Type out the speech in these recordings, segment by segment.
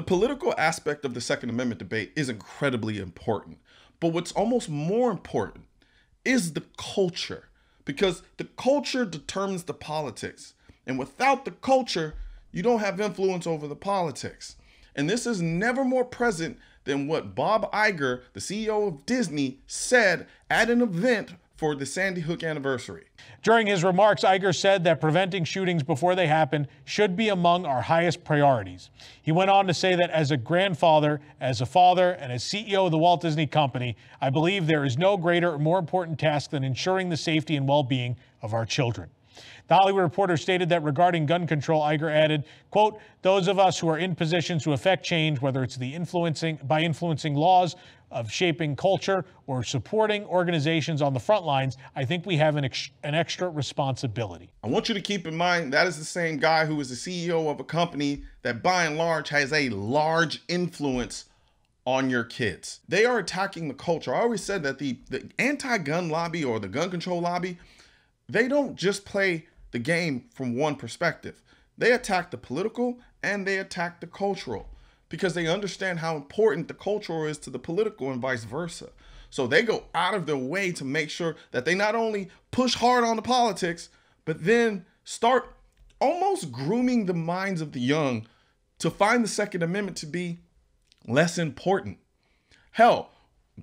The political aspect of the Second Amendment debate is incredibly important. But what's almost more important is the culture, because the culture determines the politics. And without the culture, you don't have influence over the politics. And this is never more present than what Bob Iger, the CEO of Disney, said at an event for the Sandy Hook anniversary. During his remarks, Iger said that preventing shootings before they happen should be among our highest priorities. He went on to say that as a grandfather, as a father, and as CEO of the Walt Disney Company, I believe there is no greater or more important task than ensuring the safety and well being of our children. The Hollywood Reporter stated that regarding gun control, Iger added, quote, those of us who are in positions to affect change, whether it's the influencing by influencing laws of shaping culture or supporting organizations on the front lines, I think we have an, ex- an extra responsibility. I want you to keep in mind that is the same guy who is the CEO of a company that by and large has a large influence on your kids. They are attacking the culture. I always said that the, the anti-gun lobby or the gun control lobby, they don't just play the game from one perspective. They attack the political and they attack the cultural because they understand how important the cultural is to the political and vice versa. So they go out of their way to make sure that they not only push hard on the politics, but then start almost grooming the minds of the young to find the Second Amendment to be less important. Hell,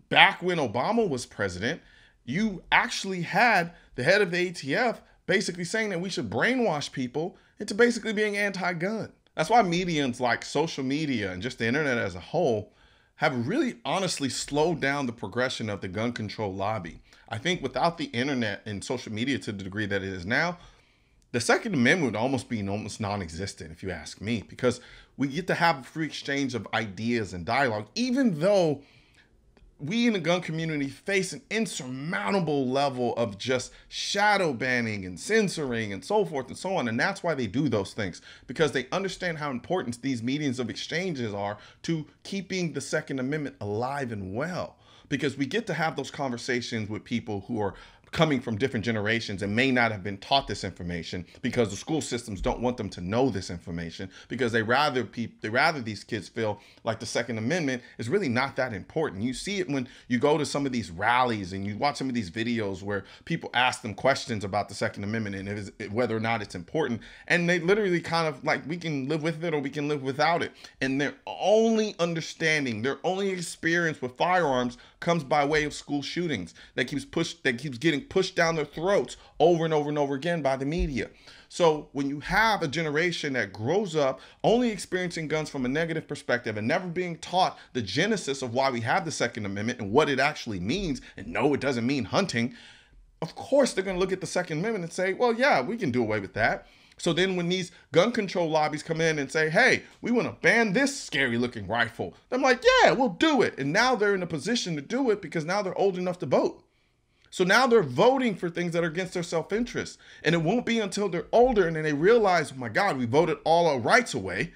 back when Obama was president, you actually had the head of the ATF basically saying that we should brainwash people into basically being anti gun. That's why mediums like social media and just the internet as a whole have really honestly slowed down the progression of the gun control lobby. I think without the internet and social media to the degree that it is now, the Second Amendment would almost be almost non-existent, if you ask me, because we get to have a free exchange of ideas and dialogue, even though we in the gun community face an insurmountable level of just shadow banning and censoring and so forth and so on. And that's why they do those things because they understand how important these meetings of exchanges are to keeping the Second Amendment alive and well. Because we get to have those conversations with people who are coming from different generations and may not have been taught this information because the school systems don't want them to know this information because they rather they rather these kids feel like the second amendment is really not that important. You see it when you go to some of these rallies and you watch some of these videos where people ask them questions about the second amendment and whether or not it's important and they literally kind of like we can live with it or we can live without it. And their only understanding their only experience with firearms comes by way of school shootings that keeps pushed that keeps getting pushed down their throats over and over and over again by the media. So when you have a generation that grows up only experiencing guns from a negative perspective and never being taught the genesis of why we have the Second Amendment and what it actually means, and no, it doesn't mean hunting, of course they're going to look at the Second Amendment and say, well, yeah, we can do away with that. So then when these gun control lobbies come in and say, hey, we want to ban this scary looking rifle, I'm like, yeah, we'll do it. And now they're in a position to do it because now they're old enough to vote. So now they're voting for things that are against their self interest. And it won't be until they're older and then they realize, oh my God, we voted all our rights away.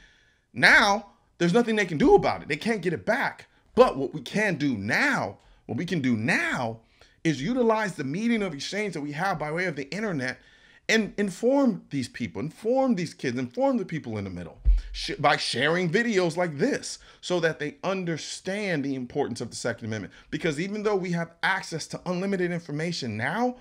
Now there's nothing they can do about it. They can't get it back. But what we can do now, what we can do now is utilize the medium of exchange that we have by way of the internet and inform these people, inform these kids, inform the people in the middle sh- by sharing videos like this so that they understand the importance of the Second Amendment. Because even though we have access to unlimited information now,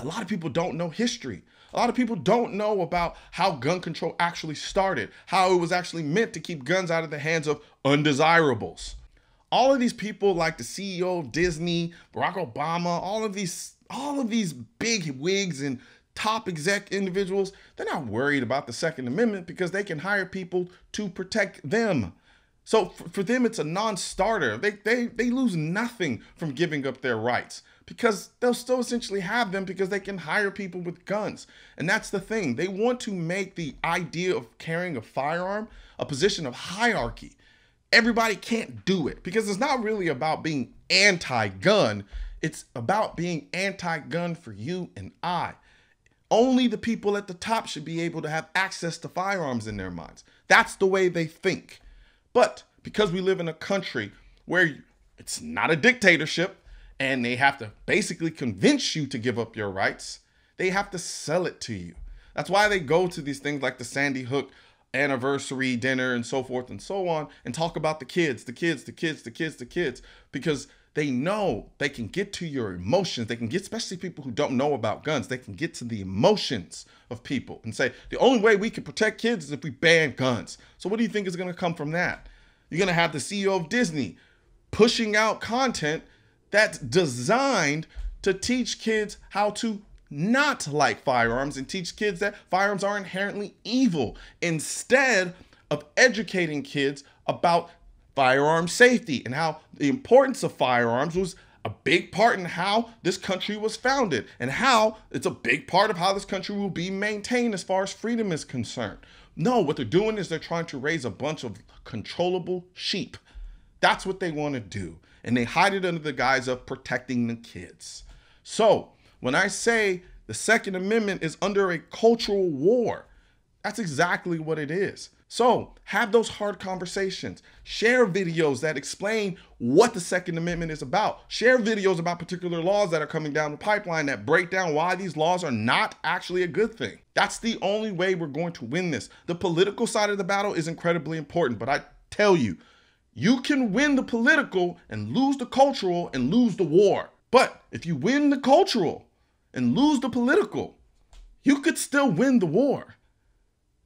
a lot of people don't know history. A lot of people don't know about how gun control actually started, how it was actually meant to keep guns out of the hands of undesirables. All of these people like the CEO of Disney, Barack Obama, all of these all of these big wigs and top exec individuals, they're not worried about the Second Amendment because they can hire people to protect them. So for, for them, it's a non-starter. They, they, they lose nothing from giving up their rights because they'll still essentially have them because they can hire people with guns. And that's the thing. They want to make the idea of carrying a firearm a position of hierarchy. Everybody can't do it because it's not really about being anti-gun. It's about being anti-gun for you and I. Only the people at the top should be able to have access to firearms in their minds. That's the way they think. But because we live in a country where it's not a dictatorship and they have to basically convince you to give up your rights, they have to sell it to you. That's why they go to these things like the Sandy Hook anniversary dinner and so forth and so on and talk about the kids, the kids, the kids, the kids, the kids, because they know they can get to your emotions. They can get, especially people who don't know about guns, they can get to the emotions of people and say, the only way we can protect kids is if we ban guns. So, what do you think is going to come from that? You're going to have the CEO of Disney pushing out content that's designed to teach kids how to not like firearms and teach kids that firearms are inherently evil instead of educating kids about firearm safety and how the importance of firearms was a big part in how this country was founded and how it's a big part of how this country will be maintained as far as freedom is concerned. No, what they're doing is they're trying to raise a bunch of controllable sheep. That's what they want to do. And they hide it under the guise of protecting the kids. So when I say the Second Amendment is under a cultural war, that's exactly what it is. So have those hard conversations. Share videos that explain what the Second Amendment is about. Share videos about particular laws that are coming down the pipeline that break down why these laws are not actually a good thing. That's the only way we're going to win this. The political side of the battle is incredibly important, but I tell you, you can win the political and lose the cultural and lose the war. But if you win the cultural and lose the political, you could still win the war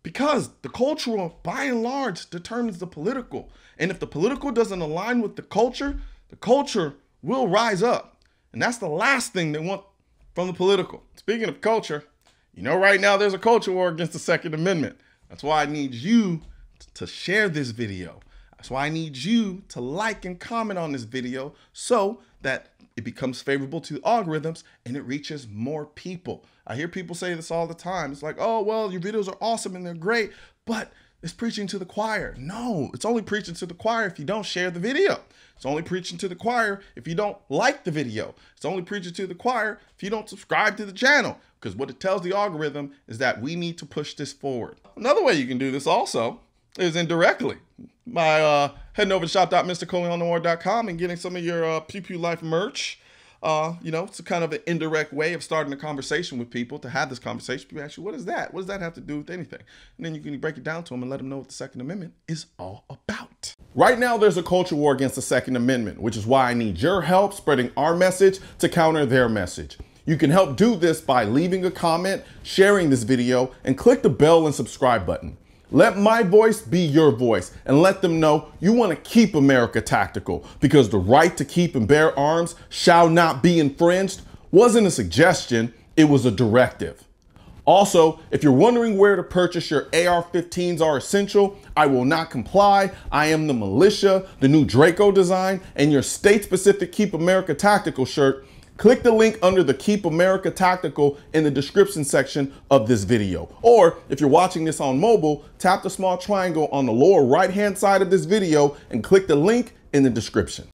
because the cultural, by and large, determines the political. And if the political doesn't align with the culture, the culture will rise up. And that's the last thing they want from the political. Speaking of culture, you know, right now there's a culture war against the Second Amendment. That's why I need you to share this video. That's why I need you to like and comment on this video so that it becomes favorable to algorithms and it reaches more people. I hear people say this all the time. It's like, oh, well, your videos are awesome and they're great, but it's preaching to the choir. No, it's only preaching to the choir if you don't share the video. It's only preaching to the choir if you don't like the video. It's only preaching to the choir if you don't subscribe to the channel. Because what it tells the algorithm is that we need to push this forward. Another way you can do this also is indirectly by uh, heading over to shop.mrcolionnoir.com and getting some of your uh, Pew Pew Life merch. Uh, you know, it's a kind of an indirect way of starting a conversation with people to have this conversation. People ask you, what is that? What does that have to do with anything? And then you can break it down to them and let them know what the Second Amendment is all about. Right now, there's a culture war against the Second Amendment, which is why I need your help spreading our message to counter their message. You can help do this by leaving a comment, sharing this video, and click the bell and subscribe button. Let my voice be your voice and let them know you want to keep America tactical because the right to keep and bear arms shall not be infringed wasn't a suggestion, it was a directive. Also, if you're wondering where to purchase your AR-15s are essential, I will not comply. I am the militia, the new Draco design, and your state-specific Keep America Tactical shirt click the link under the Keep America Tactical in the description section of this video. Or if you're watching this on mobile, tap the small triangle on the lower right hand side of this video and click the link in the description.